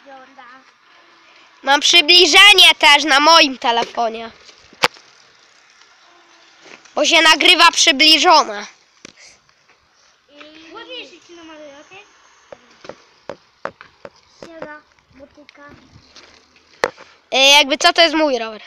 wygląda. Mam przybliżenie też na moim telefonie. Bo się nagrywa przybliżona. I... Ładniejszy ci namaluję, okej? Siada, motyka. E, jakby co to jest mój rower.